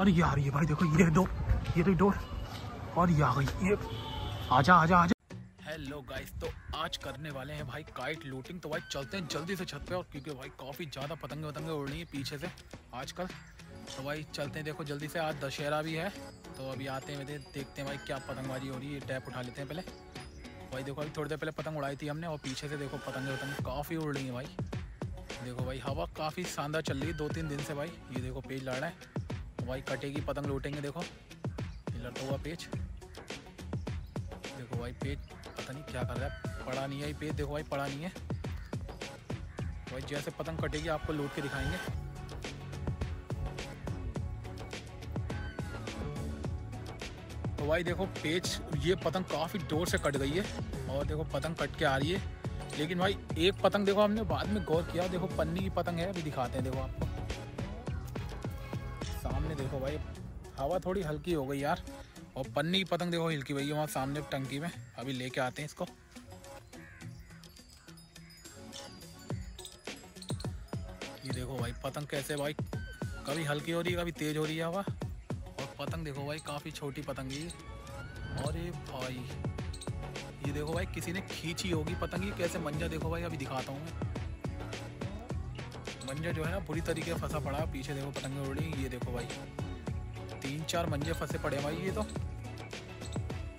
अरे यार, ये भाई देखो, ये दो ये तो डोर। और ये आ गई, ये आजा आजा आजा। हेलो गाइस तो आज करने वाले हैं भाई काइट लूटिंग तो भाई चलते हैं जल्दी से छत पे, और क्योंकि भाई काफ़ी ज़्यादा पतंगे वतंगे उड़ रही हैं पीछे से आजकल। तो भाई चलते हैं, देखो जल्दी से। आज दशहरा भी है तो अभी आते हैं देखते हैं भाई क्या पतंगबाजी हो रही है टैप उठा लेते हैं पहले। भाई देखो, अभी थोड़ी देर पहले पतंग उड़ाई थी हमने, और पीछे से देखो पतंगे वतंगे काफ़ी उड़ रही हैं भाई। देखो भाई, हवा काफ़ी शानदार चल रही है, दो तीन दिन से भाई। ये देखो पेज लड़ है। भाई कटेगी, पतंग लूटेंगे, देखो। लड़ता हुआ पेज देखो भाई पेज पता नहीं क्या कर रहा है। पड़ा नहीं है ये पेज देखो भाई, पड़ा नहीं है। भाई, जैसे पतंग कटेगी, आपको लूट के दिखाएँगे। तो भाई, देखो पेज ये पतंग काफ़ी दूर से कट गई है। और देखो, पतंग कट के आ रही है। लेकिन भाई, एक पतंग देखो, हमने बाद में गौर किया। देखो, पन्नी की पतंग है, अभी दिखाते हैं, देखो आपको सामने देखो भाई, हवा थोड़ी हल्की हो गई यार। और पन्नी की पतंग देखो हिलकी है वहाँ सामने टंकी में। अभी लेके आते हैं इसको। ये देखो भाई, पतंग कैसे भाई। कभी हल्की हो रही है, कभी तेज़ हो रही है हवा। और पतंग देखो भाई, काफ़ी छोटी पतंग है और ये भाई, ये देखो भाई, किसी ने खींची होगी पतंग। ये कैसे मंजा देखो भाई, अभी दिखाता हूँ मैं। मंजा जो है ना, बुरी तरीके से फंसा पड़ा। पीछे देखो पतंगे उड़, ये देखो भाई। तीन चार मंजे फंसे पड़े भाई, ये तो।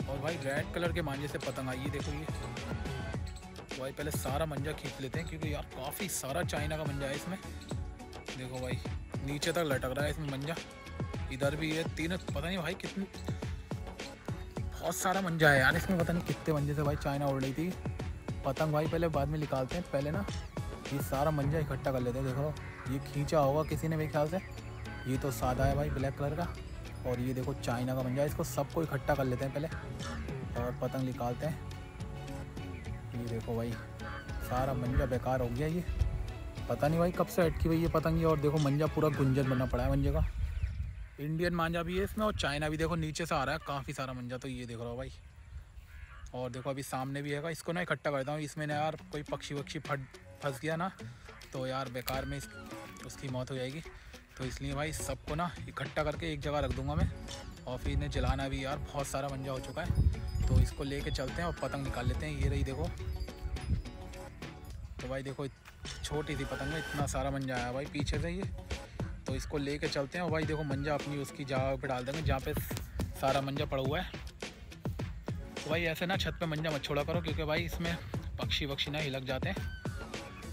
और भाई रेड कलर के मांझे से पतंग आई है देखो ये। भाई पहले सारा मंजा खींच लेते हैं, क्योंकि यार काफ़ी सारा चाइना का मंजा है इसमें। देखो भाई, नीचे तक लटक रहा है इसमें मंजा। इधर भी है तीन, पता नहीं भाई कितनी बहुत सारा मंजा है यार इसमें, पता नहीं कितने मंजे से भाई चाइना उड़ रही थी। पतंग भाई पहले बाद में निकालते हैं, पहले ना ये सारा मंजा इकट्ठा कर लेते हैं, देखो ये खींचा होगा किसी ने मेरे ख्याल से। ये तो सादा है भाई, ब्लैक कलर का। और ये देखो चाइना का मंजा, इसको सबको इकट्ठा कर लेते हैं पहले। और पतंग निकालते हैं। ये देखो भाई, सारा मंजा बेकार हो गया ये। पता नहीं भाई कब से अटकी हुई ये पतंग ये। और देखो मंजा पूरा गुंजन बनना पड़ा है मंजे का। इंडियन मांझा भी है इसमें, और चाइना भी देखो नीचे से आ रहा है काफ़ी सारा मंजा तो ये देख रहा हो भाई। और देखो अभी सामने भी है, इसको ना इकट्ठा करता हूँ, इसमें ना यार कोई पक्षी वक्षी फट फंस गया ना तो यार बेकार में उसकी मौत हो जाएगी। तो इसलिए भाई सबको ना इकट्ठा करके एक जगह रख दूँगा मैं, और फिर इन्हें जलाना भी यार बहुत सारा मंजा हो चुका है। तो इसको लेके चलते हैं और पतंग निकाल लेते हैं। ये रही देखो तो भाई देखो, छोटी सी पतंग में इतना सारा मंजा आया भाई पीछे से ये। तो इसको लेके चलते हैं और भाई देखो मंजा अपनी उसकी जगह पर डाल देंगे, जहाँ पे सारा मंजा पड़ा हुआ है। तो भाई ऐसे ना छत पे मंजा मत छोड़ा करो, क्योंकि भाई इसमें पक्षी वक्षी ना हिलक जाते हैं।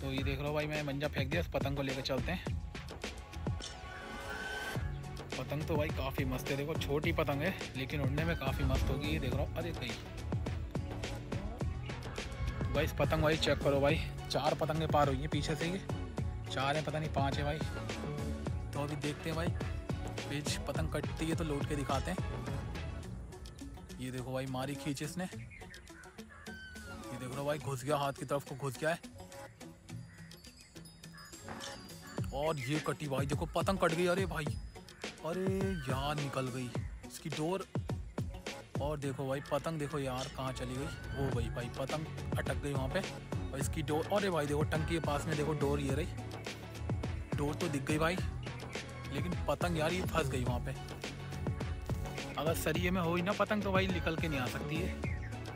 तो ये देख रहा हो भाई, मैं मंजा फेंक दिया पतंग को लेकर चलते हैं। पतंग तो भाई काफ़ी मस्त है, देखो, छोटी पतंग है, लेकिन उड़ने में काफ़ी मस्त होगी, ये देख रहा हूँ अरे कहीं। भाई, इस पतंग भाई चेक करो भाई, चार पतंगे पार हुई हैं पीछे से ये चार है, पता नहीं पाँच है भाई। तो अभी देखते हैं भाई, पेज पतंग कटती है तो लौट के दिखाते हैं। ये देखो भाई, मारी खींच इसने। ये देख रहा भाई, घुस गया, हाथ की तरफ़ को घुस गया है। और ये कटी भाई, देखो पतंग कट गई, अरे भाई। अरे यार निकल गई। इसकी डोर। और देखो भाई, पतंग देखो यार, कहाँ चली गई। वो गई भाई, पतंग अटक गई वहाँ पे। और इसकी डोर, अरे भाई, देखो टंकी के पास में देखो डोर ये रही। डोर तो दिख गई भाई। लेकिन पतंग यार, ये फंस गई वहाँ पे। अगर सरिये में हो ही ना पतंग तो भाई निकल के नहीं आ सकती है।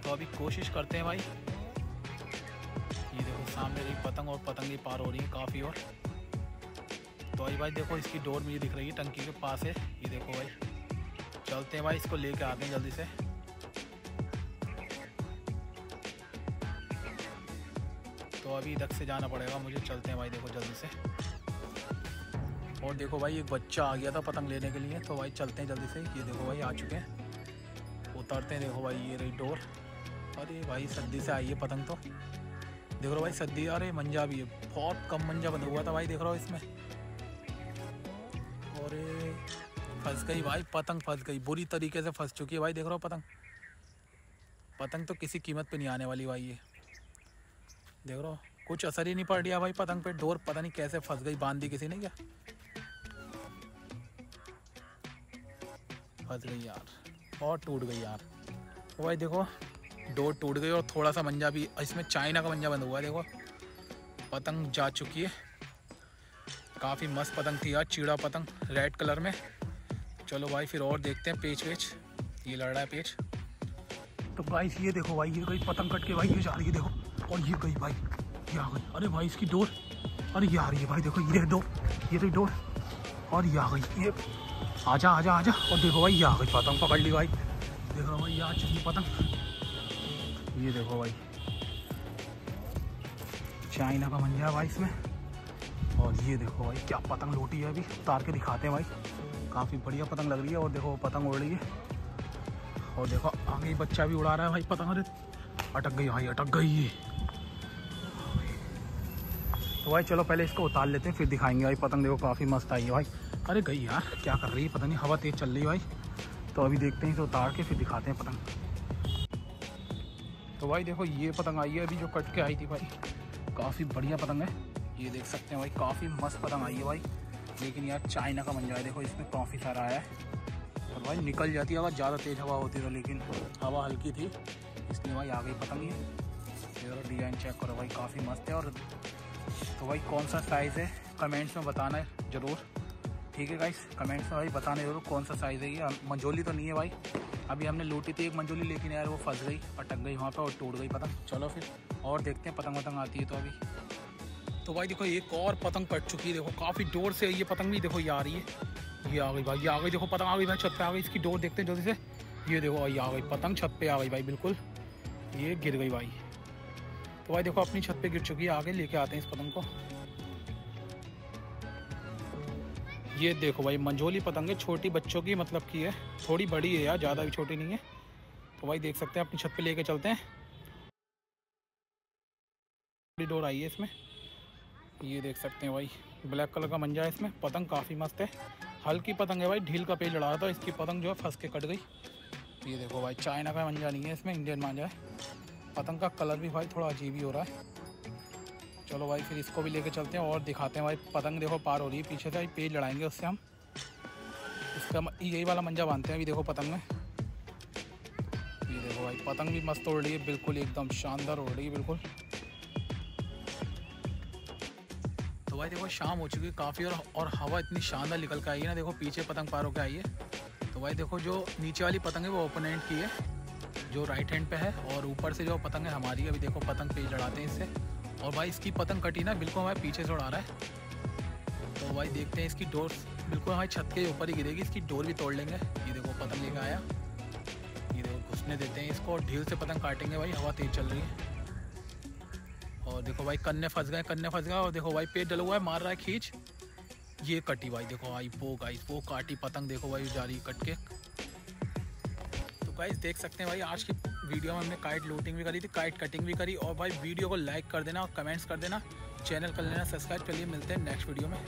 तो अभी कोशिश करते हैं भाई। ये देखो, सामने रही पतंग और पतंग पार हो रही है काफ़ी और। तो अभी भाई देखो, इसकी डोर मुझे दिख रही है टंकी के पास है ये देखो भाई। चलते हैं भाई, इसको लेके आते हैं जल्दी से। तो अभी इधर से जाना पड़ेगा मुझे। चलते हैं भाई, देखो जल्दी से। और देखो भाई, एक बच्चा आ गया था पतंग लेने के लिए। तो भाई, चलते हैं जल्दी से। ये देखो भाई, आ चुके हैं। उतरते हैं, देखो भाई, ये रही डोर। अरे भाई, सर्दी से आई है पतंग तो। देख रहा भाई, सर्दी। अरे, मंजा भी है। बहुत कम मंजा बंधा हुआ था भाई, देख रहा हो इसमें। फंस गई भाई, पतंग फंस गई। बुरी तरीके से फंस चुकी है भाई, देख रहा हो पतंग? पतंग तो किसी कीमत पे नहीं आने वाली भाई ये। देख रहा हो? कुछ असर ही नहीं पड़ रहा भाई पतंग पे। डोर पता नहीं कैसे फंस गई, बाँध दी किसी ने क्या? फंस गई यार और टूट गई यार। भाई देखो, डोर टूट गई और थोड़ा सा मंजा भी, इसमें चाइना का मंजा बंद हुआ है, देखो। पतंग जा चुकी है। काफ़ी मस्त पतंग थी यार, चीड़ा पतंग रेड कलर में। चलो भाई, फिर और देखते हैं पेच वेच। ये लड़ रहा है पेच। तो भाई ये देखो भाई, ये गई पतंग कट के भाई, ये जा रही है, देखो। और ये गई भाई, ये आ गई। अरे भाई, इसकी डोर। अरे ये आ रही है भाई, देखो, ये डोर, ये तो डोर। और ये आ गई, ये। आजा आजा आजा। और देखो भाई, ये आ गई पतंग पकड़ ली भाई। देखो भाई, ये आ चुकी पतंग। ये देखो भाई। चाइना का मंजा भाई इसमें। और ये देखो भाई, क्या पतंग लूटी है अभी। उतार के दिखाते हैं भाई। काफ़ी बढ़िया पतंग लग रही है, और देखो पतंग उड़ रही है। और देखो, आगे बच्चा भी उड़ा रहा है भाई पतंग। अरे, अटक गई भाई, अटक गई तो भाई, चलो पहले इसको उतार लेते हैं, फिर दिखाएँगे भाई। पतंग देखो, काफ़ी मस्त आई है भाई। अरे गई यार, क्या कर रही है? पता नहीं, हवा तेज़ चल रही है भाई। तो अभी देखते हैं इसे उतार के, फिर दिखाते हैं पतंग। तो भाई देखो, ये पतंग आई है अभी जो कट के आई थी भाई। काफ़ी बढ़िया पतंग है। ये देख सकते हैं भाई, काफ़ी मस्त पतंग आई है भाई। लेकिन यार, चाइना का बन जाए, देखो इसमें काफ़ी सारा आया है। और भाई, निकल जाती है अगर ज़्यादा तेज़ हवा होती तो लेकिन हवा हल्की थी। इसलिए भाई, आ गई पतंग ये। डिज़ाइन चेक करो भाई, काफ़ी मस्त है। और तो भाई, कौन सा साइज़ है? कमेंट्स में बताना ज़रूर। ठीक है गाइस कमेंट्स में भाई, बताना ज़रूर कौन सा साइज़ है ये। मंजोली तो नहीं है भाई। अभी हमने लूटी थी एक मंजोली, लेकिन यार वो फंस गई, अटक गई वहाँ पर और टूट गई पतंग। चलो फिर, और देखते हैं, पतंग वतंग आती है तो अभी। तो भाई देखो, एक और पतंग कट चुकी है। देखो, काफ़ी डोर से ये पतंग भी देखो, ये आ रही है। ये आ गई भाई, ये आ गई। देखो, पतंग आ गई भाई, छत पे आ गई। इसकी डोर देखते हैं जल्दी से। ये देखो ये आ गई पतंग, छत पे आ गई भाई, बिल्कुल। ये गिर गई भाई। तो भाई देखो, अपनी छत पे गिर चुकी है, आगे लेके आते हैं इस पतंग को। ये देखो भाई, मंझोली पतंग है, छोटी बच्चों की मतलब की है। थोड़ी बड़ी है यार, ज़्यादा भी छोटी नहीं है। तो भाई देख सकते हैं, अपनी छत पे लेके चलते हैं। डोर आई है इसमें। ये देख सकते हैं भाई। ब्लैक कलर का मंजा है इसमें। पतंग काफ़ी मस्त है। हल्की पतंग है भाई। ढील का पेज लड़ा था। इसकी पतंग जो है फंस के कट गई। ये देखो भाई, चाइना का मंजा नहीं है इसमें, इंडियन मंजा है। पतंग का कलर भी भाई थोड़ा अजीब ही हो रहा है। चलो भाई, फिर इसको भी लेके चलते हैं और दिखाते हैं भाई। पतंग देखो पार हो रही है, पीछे से भाई पेज लड़ाएँगे उससे हम। इसका यही वाला मंजा बांधते हैं अभी देखो पतंग में। ये देखो भाई, पतंग भी मस्त उड़ रही है, बिल्कुल एकदम शानदार उड़ रही है, बिल्कुल। तो भाई देखो, शाम हो चुकी है काफ़ी और और हवा इतनी शानदार निकल के आई है ना, देखो, पीछे पतंग पार होकर आई है। तो भाई देखो, जो नीचे वाली पतंग है, वो ओपोनेंट की है, जो राइट हैंड पे है, और ऊपर से जो पतंग है हमारी, अभी देखो, पतंग पेज लड़ाते हैं इससे। और भाई इसकी पतंग कटी ना, बिल्कुल हमारे पीछे से उड़ा रहा है। तो भाई देखते हैं इसकी डोर, बिल्कुल हमारी छत के ऊपर ही गिरेगी, इसकी डोर भी तोड़ लेंगे। ये देखो, पतंग लेकर आया। ये देखो, घुसने देते हैं इसको और ढील से पतंग काटेंगे भाई, हवा तेज चल रही है। और देखो भाई, कन्ने फंस गए, कन्ने फंस गए, और देखो भाई पेट डला हुआ है, मार रहा है खींच। ये कटी भाई, देखो भाई, वो गाई वो काटी पतंग, देखो भाई, जा रही कट के। तो गाइस देख सकते हैं भाई, आज की वीडियो में हमने काइट लूटिंग भी करी थी काइट कटिंग भी करी, और भाई वीडियो को लाइक कर देना और कमेंट्स कर देना। चैनल कर लेना सब्सक्राइब चलिए मिलते हैं नेक्स्ट वीडियो में।